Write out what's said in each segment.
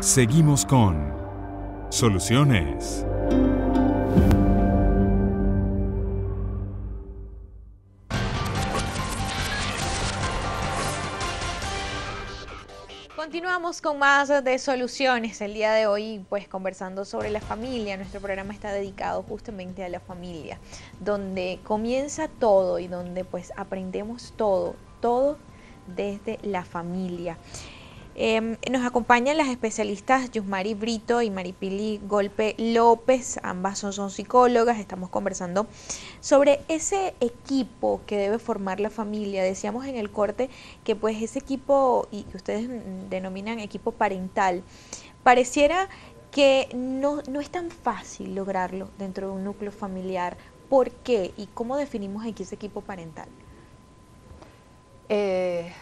Seguimos con Soluciones. Continuamos con más de soluciones. El día de hoy, pues conversando sobre la familia. Nuestro programa está dedicado justamente a la familia, donde comienza todo y donde pues aprendemos todo, todo desde la familia. Em, nos acompañan las especialistas Yusmari Brito y Maripili Golpe López, ambas son, psicólogas, estamos conversando sobre ese equipo que debe formar la familia. Decíamos en el corte que pues ese equipo, y que ustedes denominan equipo parental, pareciera que no, no es tan fácil lograrlo dentro de un núcleo familiar. ¿Por qué? ¿Y cómo definimos aquí ese equipo parental? Eh,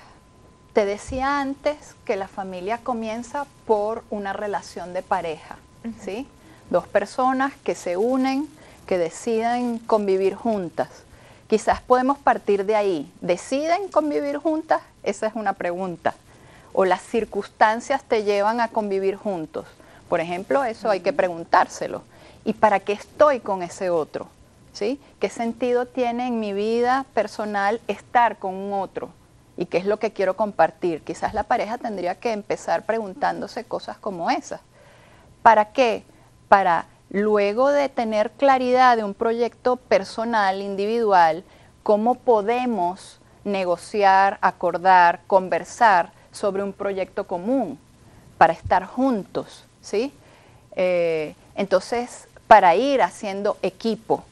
te decía antes que la familia comienza por una relación de pareja, ¿sí? Dos personas que se unen, que deciden convivir juntas. Quizás podemos partir de ahí. ¿Deciden convivir juntas? Esa es una pregunta. ¿O las circunstancias te llevan a convivir juntos? Por ejemplo, eso hay que preguntárselo. ¿Y para qué estoy con ese otro? ¿Sí? ¿Qué sentido tiene en mi vida personal estar con un otro? Y qué es lo que quiero compartir. Quizás la pareja tendría que empezar preguntándose cosas como esas. ¿Para qué? Para luego de tener claridad de un proyecto personal, individual, cómo podemos negociar, acordar, conversar sobre un proyecto común para estar juntos, ¿sí? Eh, entonces, para ir haciendo equipo,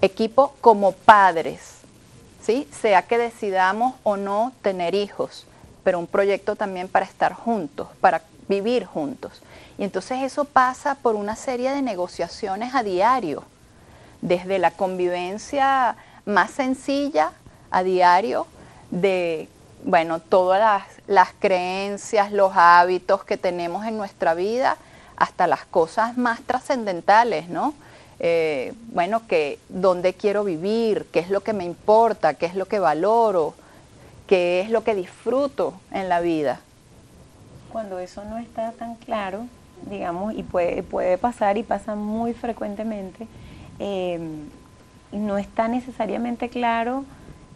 equipo como padres, sea que decidamos o no tener hijos, pero un proyecto también para estar juntos, para vivir juntos. Y entonces eso pasa por una serie de negociaciones a diario, desde la convivencia más sencilla a diario, de, bueno, todas las, las creencias, los hábitos que tenemos en nuestra vida, hasta las cosas más trascendentales, ¿no? Eh, bueno, que dónde quiero vivir, qué es lo que me importa, qué es lo que valoro, qué es lo que disfruto en la vida. Cuando eso no está tan claro, digamos, y puede, puede pasar y pasa muy frecuentemente, eh, no está necesariamente claro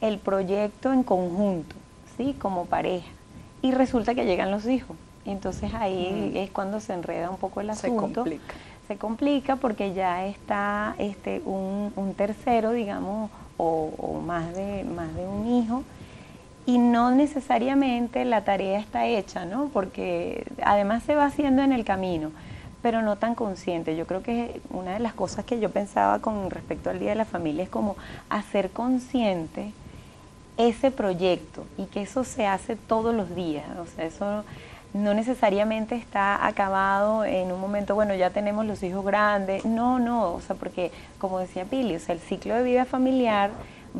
el proyecto en conjunto, ¿sí? Como pareja. Y resulta que llegan los hijos. Entonces ahí es cuando se enreda un poco el asunto. Se complica se complica porque ya está este, un, tercero, digamos, o, más, de, más de un hijo, y no necesariamente la tarea está hecha, ¿no? Porque además se va haciendo en el camino, pero no tan consciente. Yo creo que una de las cosas que yo pensaba con respecto al Día de la Familia es como hacer consciente ese proyecto y que eso se hace todos los días. O sea, eso no necesariamente está acabado en un momento, bueno, ya tenemos los hijos grandes. No, no, o sea, porque como decía Pili, o sea, el ciclo de vida familiar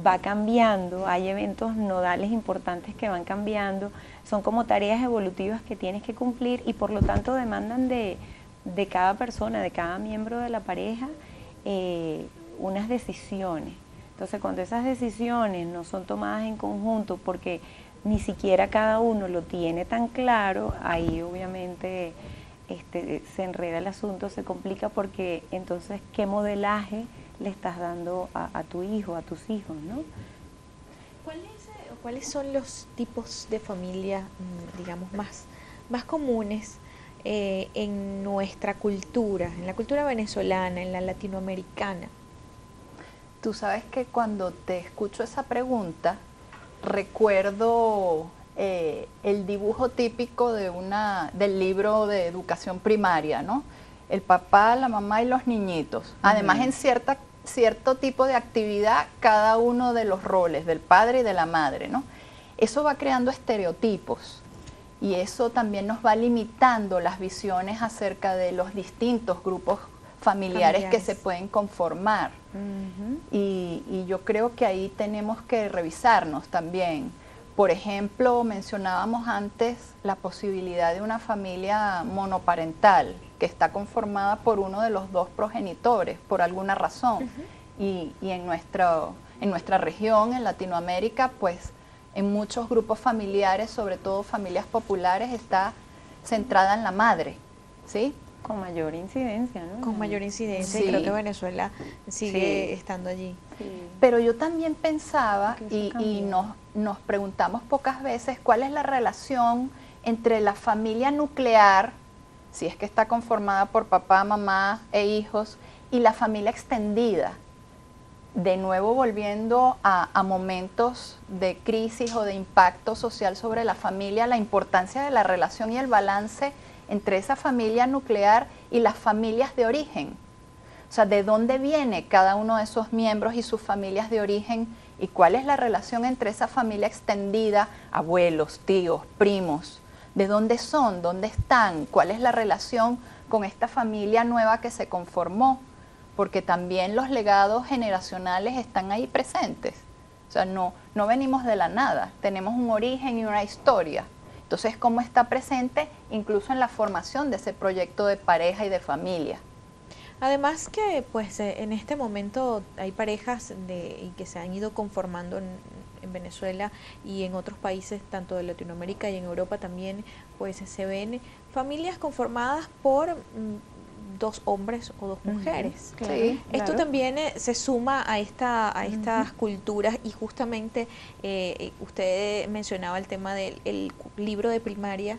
va cambiando, hay eventos nodales importantes que van cambiando, son como tareas evolutivas que tienes que cumplir y por lo tanto demandan de, cada persona, de cada miembro de la pareja, eh, unas decisiones. Entonces, cuando esas decisiones no son tomadas en conjunto, porque ni siquiera cada uno lo tiene tan claro, ahí obviamente este, se enreda el asunto, se complica porque entonces qué modelaje le estás dando a, tu hijo, a tus hijos, ¿no? ¿Cuáles, son los tipos de familia, mm, digamos, más, más comunes eh, en nuestra cultura, en la cultura venezolana, en la latinoamericana? Tú sabes que cuando te escucho esa pregunta, recuerdo eh, el dibujo típico de una, del libro de educación primaria, ¿no? El papá, la mamá y los niñitos. Además, en cierta, cierto tipo de actividad, cada uno de los roles, del padre y de la madre, ¿no? Eso va creando estereotipos y eso también nos va limitando las visiones acerca de los distintos grupos familiares, que se pueden conformar. y, yo creo que ahí tenemos que revisarnos también. Por ejemplo, mencionábamos antes la posibilidad de una familia monoparental que está conformada por uno de los dos progenitores, por alguna razón. y, y en, nuestro, en nuestra región, en Latinoamérica, pues en muchos grupos familiares, sobre todo familias populares, está centrada en la madre, ¿sí? Con mayor incidencia, ¿no? Con mayor incidencia, Sí. y creo que Venezuela sigue estando allí. Sí. Pero yo también pensaba, y, nos, nos preguntamos pocas veces, cuál es la relación entre la familia nuclear, si es que está conformada por papá, mamá e hijos, y la familia extendida. De nuevo volviendo a, a momentos de crisis o de impacto social sobre la familia, la importancia de la relación y el balance entre esa familia nuclear y las familias de origen. O sea, de dónde viene cada uno de esos miembros y sus familias de origen y cuál es la relación entre esa familia extendida, abuelos, tíos, primos, de dónde son, dónde están, cuál es la relación con esta familia nueva que se conformó, porque también los legados generacionales están ahí presentes. O sea, no, no venimos de la nada, tenemos un origen y una historia. Entonces, ¿cómo está presente incluso en la formación de ese proyecto de pareja y de familia? Además que pues eh, en este momento hay parejas que se han ido conformando en, en Venezuela y en otros países, tanto de Latinoamérica y en Europa también, pues se ven familias conformadas por mm, dos hombres o dos mujeres. claro, Sí. Esto claro. también eh, se suma a esta a estas culturas y justamente eh, eh, usted mencionaba el tema del el libro de primaria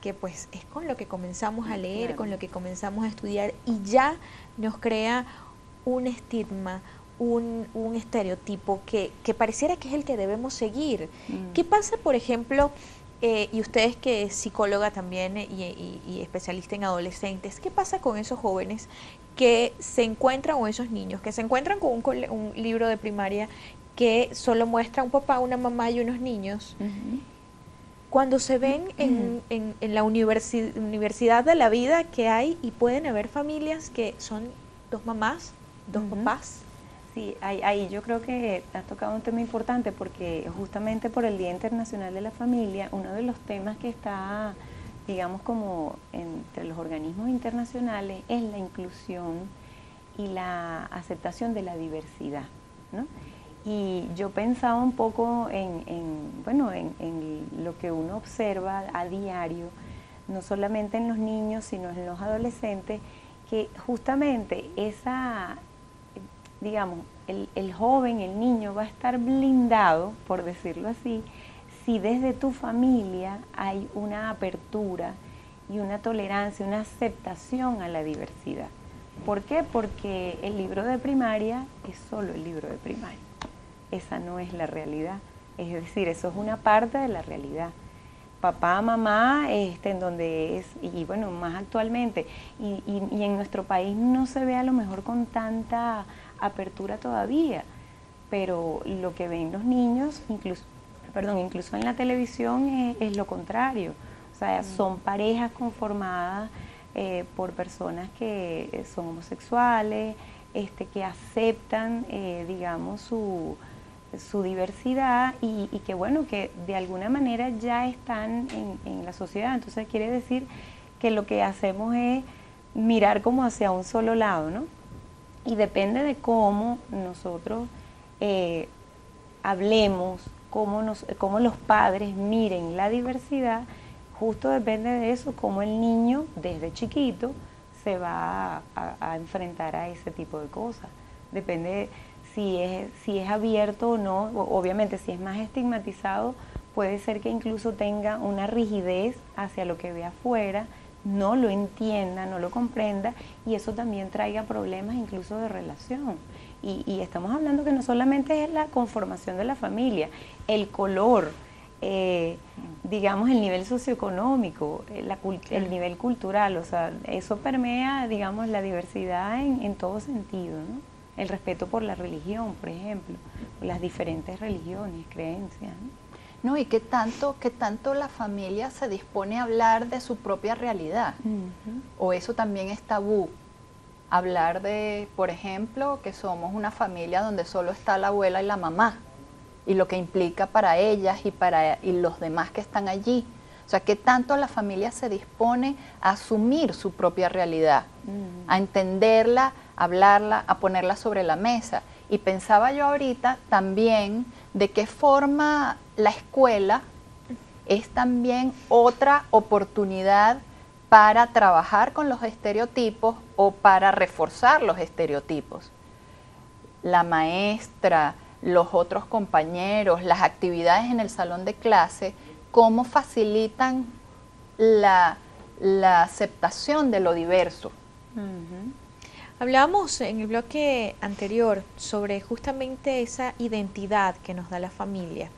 que pues es con lo que comenzamos a leer, Claro. con lo que comenzamos a estudiar y ya nos crea un estigma, un, un estereotipo que, que pareciera que es el que debemos seguir. Mm. ¿Qué pasa, por ejemplo, eh, y ustedes que es psicóloga también eh, y, y- y especialista en adolescentes, qué pasa con esos jóvenes que se encuentran, o esos niños, que se encuentran con un, libro de primaria que solo muestra un papá, una mamá y unos niños? Cuando se ven en, en- en la universi- universidad de la vida que hay y pueden haber familias que son dos mamás, dos papás. Sí, ahí, yo creo que has tocado un tema importante porque justamente por el Día Internacional de la Familia, uno de los temas que está, digamos, como entre los organismos internacionales es la inclusión y la aceptación de la diversidad, ¿no? Y yo pensaba un poco en, en, bueno, en, en lo que uno observa a diario, no solamente en los niños, sino en los adolescentes, que justamente esa, digamos, el, el joven, el niño va a estar blindado, por decirlo así, si desde tu familia hay una apertura y una tolerancia, una aceptación a la diversidad. ¿Por qué? Porque el libro de primaria es solo el libro de primaria. Esa no es la realidad. Es decir, eso es una parte de la realidad. Papá, mamá, este, en donde es, y bueno, más actualmente, y, y- y en nuestro país no se ve a lo mejor con tanta apertura todavía, pero lo que ven los niños, incluso, perdón, incluso en la televisión es, es lo contrario. O sea, son parejas conformadas eh, por personas que eh, son homosexuales, este, que aceptan, eh, digamos, su, su diversidad y, y que, bueno, que de alguna manera ya están en, en la sociedad. Entonces quiere decir que lo que hacemos es mirar como hacia un solo lado, ¿no? Y depende de cómo nosotros eh, hablemos, cómo, los padres miren la diversidad, justo depende de eso, cómo el niño desde chiquito se va a, a- enfrentar a ese tipo de cosas. Depende si es, si es abierto o no, obviamente si es más estigmatizado, puede ser que incluso tenga una rigidez hacia lo que ve afuera, no lo entienda, no lo comprenda y eso también traiga problemas incluso de relación. Y, y estamos hablando que no solamente es la conformación de la familia, el color, eh, digamos el nivel socioeconómico, eh, la el nivel cultural, o sea, eso permea, digamos, la diversidad en, en todo sentido, ¿no? El respeto por la religión, por ejemplo, las diferentes religiones, creencias. ¿no? ¿No? Y qué tanto, qué tanto la familia se dispone a hablar de su propia realidad. O eso también es tabú. Hablar de, por ejemplo, que somos una familia donde solo está la abuela y la mamá. Y lo que implica para ellas y para y los demás que están allí. O sea, qué tanto la familia se dispone a asumir su propia realidad, a entenderla, a hablarla, a ponerla sobre la mesa. Y pensaba yo ahorita también de qué forma la escuela es también otra oportunidad para trabajar con los estereotipos o para reforzar los estereotipos. La maestra, los otros compañeros, las actividades en el salón de clase, cómo facilitan la, aceptación de lo diverso. Hablábamos en el bloque anterior sobre justamente esa identidad que nos da la familia.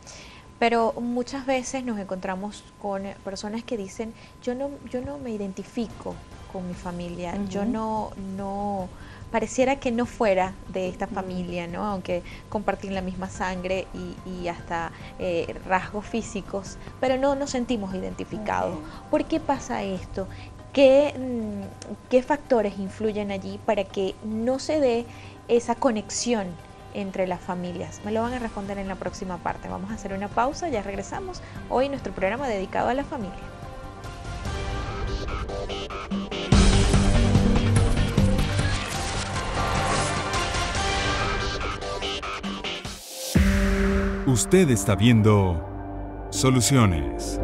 Pero muchas veces nos encontramos con personas que dicen, yo no, yo no me identifico con mi familia, yo no, no, pareciera que no fuera de esta familia, ¿no? Aunque compartir la misma sangre y, hasta eh, rasgos físicos, pero no nos sentimos identificados. ¿Por qué pasa esto? ¿Qué, mm, ¿Qué factores influyen allí para que no se dé esa conexión entre las familias? Me lo van a responder en la próxima parte. Vamos a hacer una pausa, ya regresamos. Hoy nuestro programa dedicado a la familia. Usted está viendo Soluciones.